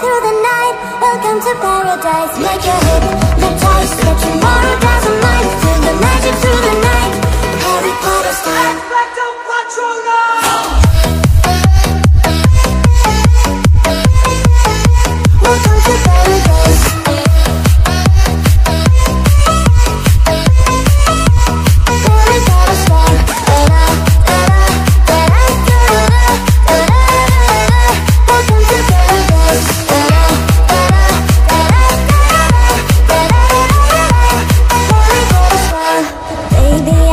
through the night. Welcome to paradise. Make your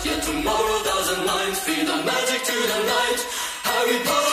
question tomorrow doesn't mind. Feed the magic to the night. Harry Potter.